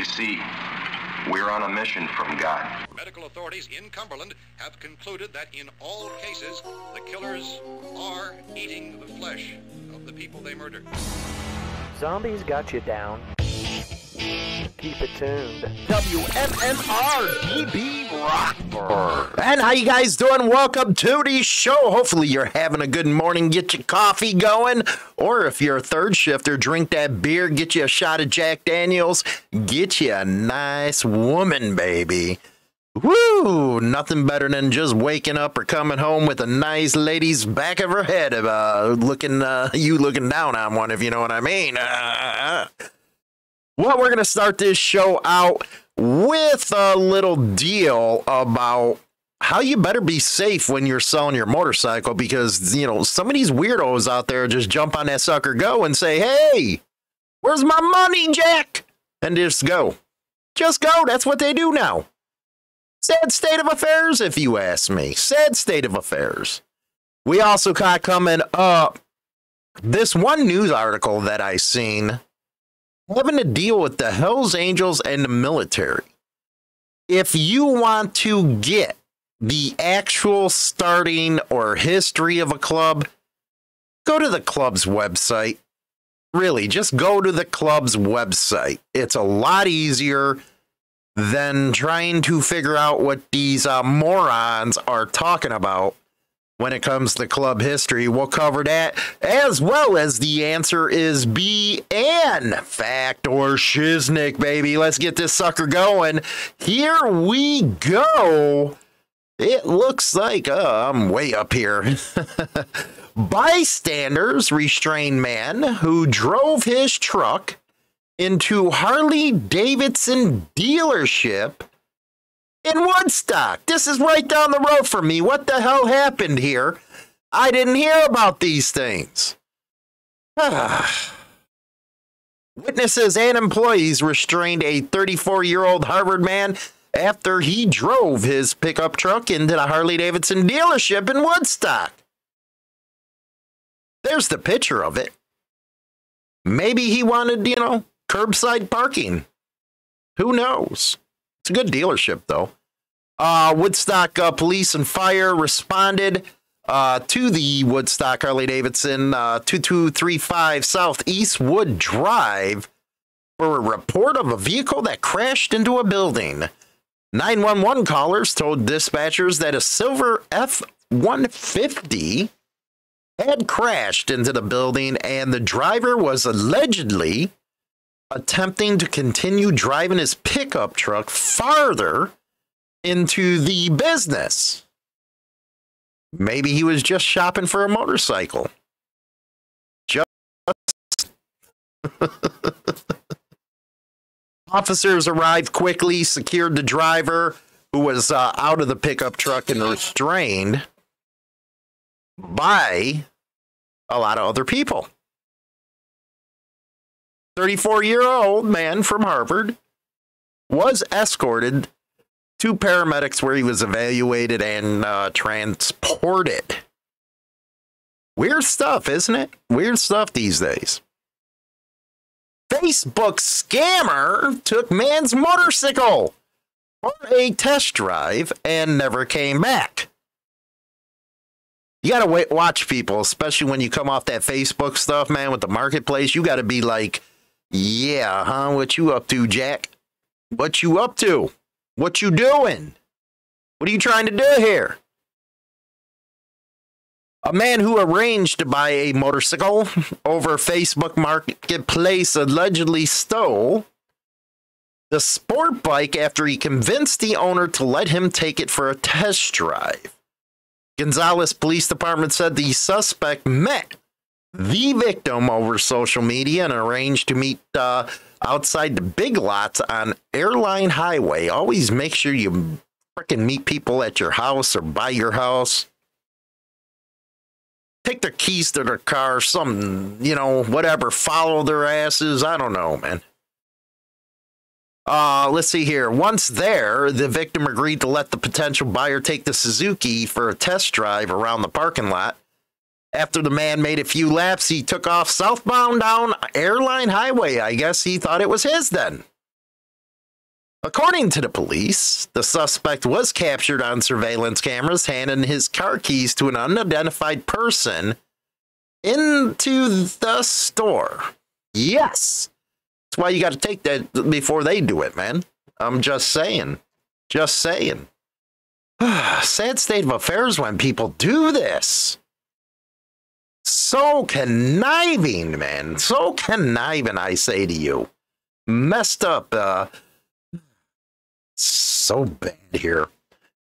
You see, we're on a mission from God. Medical authorities in Cumberland have concluded that in all cases, the killers are eating the flesh of the people they murdered. Zombies got you down. Keep it tuned. WMMR DB Rockford. And how you guys doing? Welcome to the show. Hopefully you're having a good morning. Get your coffee going. Or if you're a third shifter, drink that beer. Get you a shot of Jack Daniels. Get you a nice woman, baby. Woo! Nothing better than just waking up or coming home with a nice lady's back of her head, uh, looking, uh, you looking down on one, if you know what I mean. Uh, well, we're going to start this show out with a little deal about how you better be safe when you're selling your motorcycle because, you know, some of these weirdos out there just jump on that sucker go and say, hey, where's my money, Jack? And just go. Just go. That's what they do now. Sad state of affairs, if you ask me. Sad state of affairs. We also got coming up this one news article that I seen having to deal with the Hells Angels and the military. If you want to get the actual starting or history of a club, go to the club's website. Really, just go to the club's website. It's a lot easier than trying to figure out what these uh, morons are talking about when it comes to club history. We'll cover that as well as the answer is B and fact or shiznick, baby. Let's get this sucker going. Here we go. It looks like uh, I'm way up here. Bystanders restrain man who drove his truck into Harley Davidson dealership in Woodstock. This is right down the road from me. What the hell happened here? I didn't hear about these things. Witnesses and employees restrained a 34 year old Harvard man after he drove his pickup truck into the Harley Davidson dealership in Woodstock. There's the picture of it. Maybe he wanted, you know, curbside parking. Who knows? It's a good dealership, though. Uh, Woodstock uh, police and fire responded uh, to the Woodstock Harley Davidson uh, 2235 South Eastwood Drive for a report of a vehicle that crashed into a building. 911 callers told dispatchers that a silver F 150 had crashed into the building and the driver was allegedly attempting to continue driving his pickup truck farther into the business. Maybe he was just shopping for a motorcycle. Just. Officers arrived quickly, secured the driver, who was uh, out of the pickup truck and restrained by a lot of other people. 34 year old man from Harvard was escorted to paramedics where he was evaluated and uh, transported. Weird stuff, isn't it? Weird stuff these days. Facebook scammer took man's motorcycle for a test drive and never came back. You gotta wait, watch people, especially when you come off that Facebook stuff, man, with the marketplace. You gotta be like, yeah, huh? What you up to, Jack? What you up to? What you doing? What are you trying to do here? A man who arranged to buy a motorcycle over Facebook Marketplace allegedly stole the sport bike after he convinced the owner to let him take it for a test drive. Gonzales Police Department said the suspect met the victim over social media and arranged to meet uh, outside the big lots on Airline Highway. Always make sure you freaking meet people at your house or by your house. Take their keys to their car, some, you know, whatever, follow their asses. I don't know, man. Uh, let's see here. Once there, the victim agreed to let the potential buyer take the Suzuki for a test drive around the parking lot. After the man made a few laps, he took off southbound down Airline Highway. I guess he thought it was his then. According to the police, the suspect was captured on surveillance cameras handing his car keys to an unidentified person into the store. Yes. That's why you got to take that before they do it, man. I'm just saying. Just saying. Sad state of affairs when people do this. So conniving, man. So conniving, I say to you. Messed up. Uh, so bad here.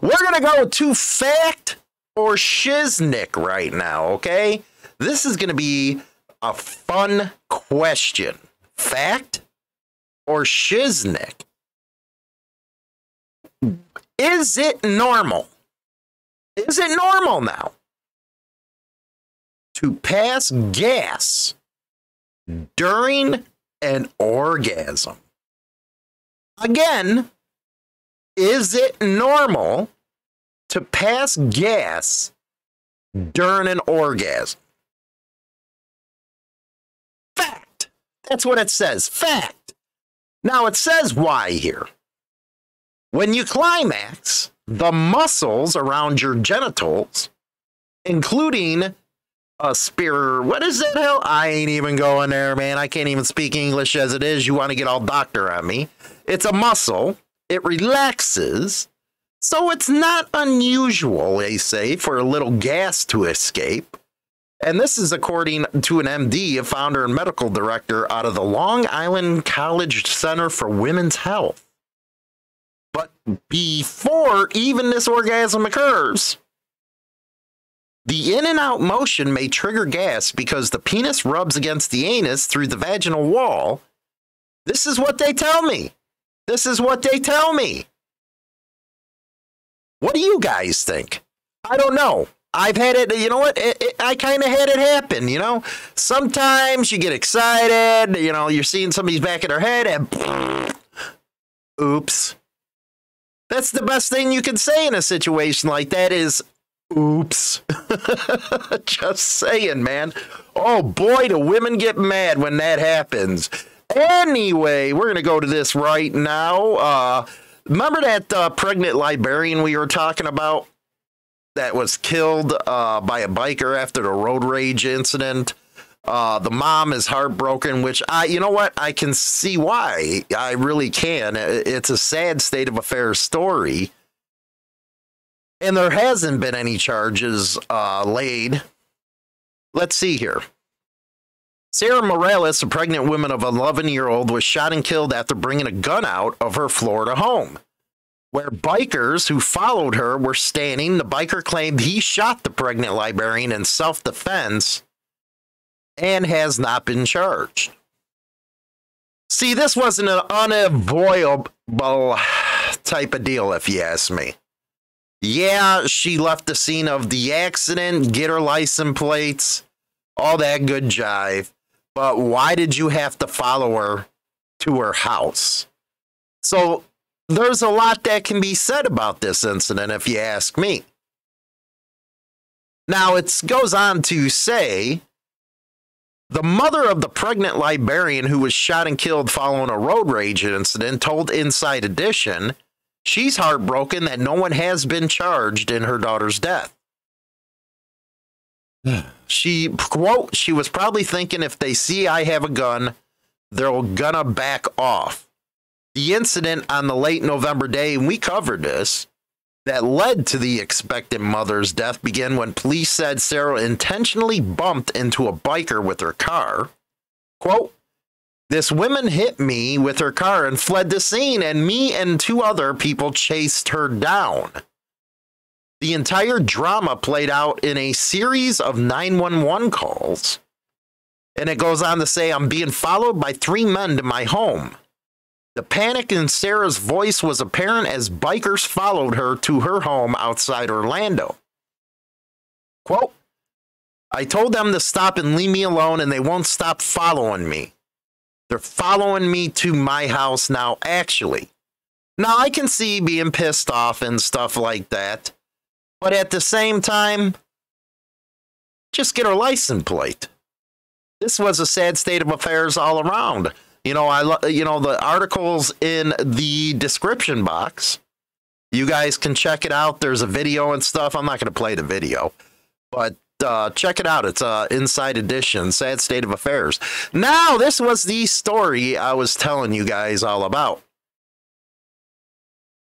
We're going to go to fact or shiznick right now, okay? This is going to be a fun question. Fact or shiznick? Is it normal? Is it normal now to pass gas during an orgasm? Again, is it normal to pass gas during an orgasm? Fact. That's what it says. Fact. Now it says why here. When you climax, the muscles around your genitals, including a spear, what is that hell? I ain't even going there, man. I can't even speak English as it is. You want to get all doctor on me. It's a muscle. It relaxes. So it's not unusual, they say, for a little gas to escape. And this is according to an MD, a founder and medical director out of the Long Island College Center for Women's Health. But before even this orgasm occurs, the in and out motion may trigger gas because the penis rubs against the anus through the vaginal wall. This is what they tell me. This is what they tell me. What do you guys think? I don't know. I've had it, you know what? It, it, I kind of had it happen, you know? Sometimes you get excited, you know, you're seeing somebody's back of their head and oops. That's the best thing you can say in a situation like that is oops. Just saying, man. Oh boy, do women get mad when that happens. Anyway, we're going to go to this right now. Uh, remember that uh, pregnant librarian we were talking about that was killed uh, by a biker after the road rage incident? Uh, the mom is heartbroken, which I, you know what, I can see why. I really can. It's a sad state of affairs story. And there hasn't been any charges uh, laid. Let's see here. Sarah Morales, a pregnant woman of 11 year old, was shot and killed after bringing a gun out of her Florida home. Where bikers who followed her were standing, the biker claimed he shot the pregnant librarian in self defense and has not been charged. See, this wasn't an unavoidable type of deal, if you ask me. Yeah, she left the scene of the accident, get her license plates, all that good jive. But why did you have to follow her to her house? So there's a lot that can be said about this incident, if you ask me. Now, it goes on to say the mother of the pregnant librarian who was shot and killed following a road rage incident told Inside Edition she's heartbroken that no one has been charged in her daughter's death. she quote she was probably thinking if they see I have a gun, they're gonna back off. The incident on the late November day, and we covered this, that led to the expectant mother's death began when police said Sarah intentionally bumped into a biker with her car. Quote, this woman hit me with her car and fled the scene, and me and two other people chased her down. The entire drama played out in a series of 911 calls. And it goes on to say, I'm being followed by three men to my home. The panic in Sarah's voice was apparent as bikers followed her to her home outside Orlando. Quote, I told them to stop and leave me alone, and they won't stop following me. They're following me to my house now, actually. Now, I can see being pissed off and stuff like that, but at the same time, just get her license plate. This was a sad state of affairs all around You know, I you know the articles in the description box. You guys can check it out. There's a video and stuff. I'm not going to play the video, but uh, check it out. It's uh, Inside Edition, Sad State of Affairs. Now, this was the story I was telling you guys all about.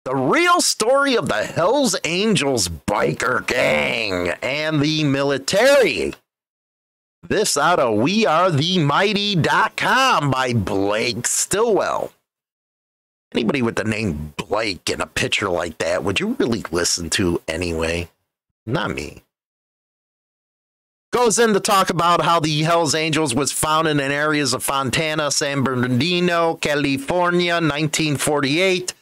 The real story of the Hells Angels biker gang and the military. This out of WeAreTheMighty.com by Blake Stilwell. Anybody with the name Blake and a picture like that, would you really listen to anyway? Not me goes in to talk about how the Hells Angels was founded in areas of Fontana, San Bernardino, California, 1948.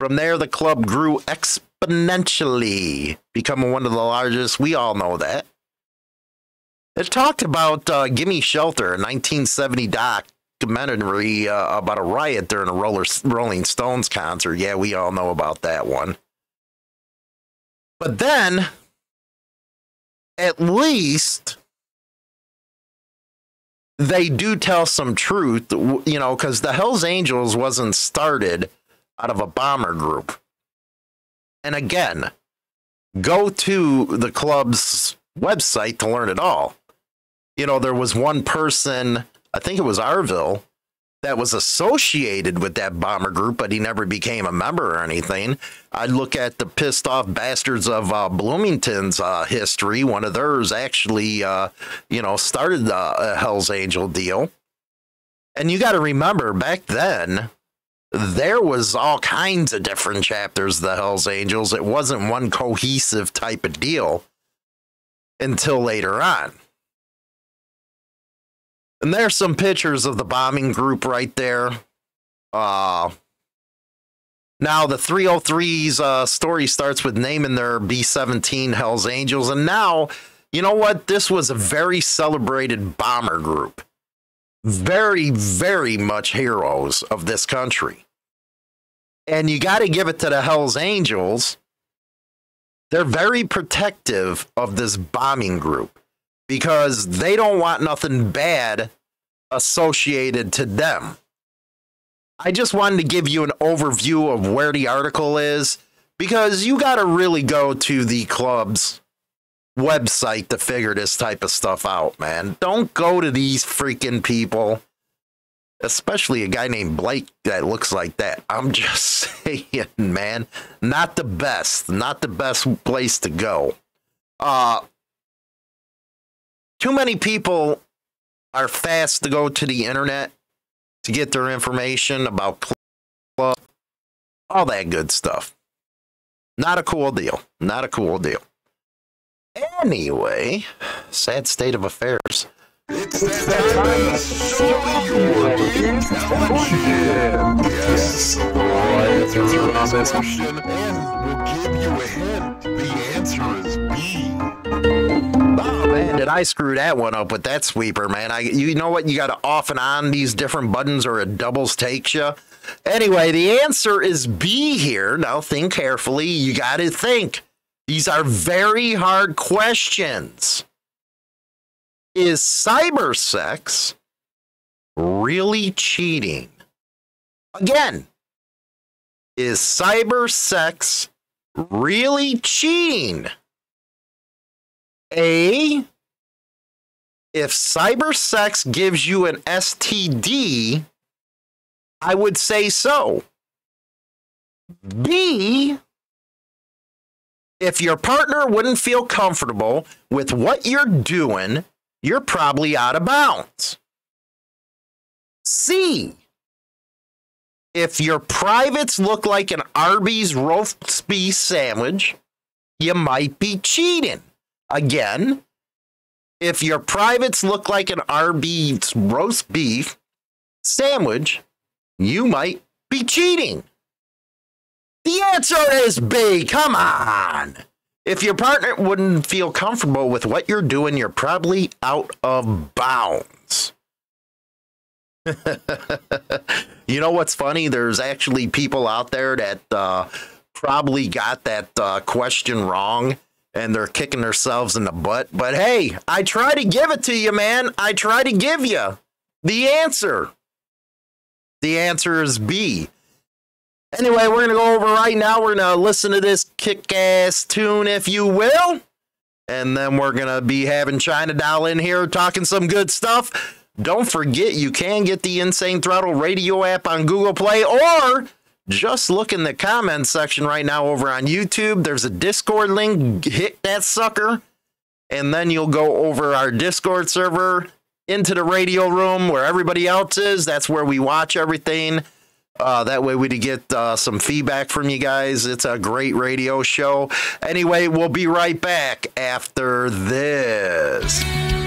From there, the club grew exponentially, becoming one of the largest. We all know that. It talked about uh, Gimme Shelter, a 1970 documentary uh, about a riot during a Roller, Rolling Stones concert. Yeah, we all know about that one. But then at least they do tell some truth, you know, because the Hells Angels wasn't started out of a bomber group. And again, go to the club's website to learn it all. You know, there was one person, I think it was Arville, that was associated with that bomber group, but he never became a member or anything. I look at the pissed off bastards of uh, Bloomington's uh, history. One of theirs actually, uh, you know, started the Hell's Angel deal. And you got to remember back then, there was all kinds of different chapters of the Hells Angels. It wasn't one cohesive type of deal until later on. And there's some pictures of the bombing group right there. Uh, now, the 303's uh, story starts with naming their B 17 Hells Angels. And now, you know what? This was a very celebrated bomber group. Very, very much heroes of this country. And you got to give it to the Hells Angels. They're very protective of this bombing group because they don't want nothing bad associated to them. I just wanted to give you an overview of where the article is because you got to really go to the club's website to figure this type of stuff out, man. Don't go to these freaking people, especially a guy named Blake that looks like that. I'm just saying, man, not the best, not the best place to go. Uh, too many people are fast to go to the internet to get their information about club, all that good stuff. Not a cool deal. Not a cool deal. Anyway, sad state of affairs. It's that time to show your intelligence. Yes. Answer this question, and we'll give you a hint. The answer is B. Oh man, did I screw that one up with that sweeper, man? I you know what? You got to off and on these different buttons, or it doubles takes you. Anyway, the answer is B here. Now think carefully. You got to think. These are very hard questions. Is cyber sex really cheating? Again, is cyber sex really cheating? A, if cyber sex gives you an STD, I would say so. B, if your partner wouldn't feel comfortable with what you're doing, you're probably out of bounds. C, if your privates look like an Arby's roast beef sandwich, you might be cheating. Again, if your privates look like an Arby's roast beef sandwich, you might be cheating. The answer is B. Come on. If your partner wouldn't feel comfortable with what you're doing, you're probably out of bounds. you know what's funny? There's actually people out there that uh, probably got that uh, question wrong and they're kicking themselves in the butt. But hey, I try to give it to you, man. I try to give you the answer. The answer is B. Anyway, we're going to go over right now. We're going to listen to this kick ass tune, if you will. And then we're going to be having China Doll in here talking some good stuff. Don't forget, you can get the Insane Throttle radio app on Google Play or just look in the comments section right now over on YouTube. There's a Discord link. Hit that sucker. And then you'll go over our Discord server into the radio room where everybody else is. That's where we watch everything. Uh, that way we would get uh, some feedback from you guys. It's a great radio show. Anyway, we'll be right back after this.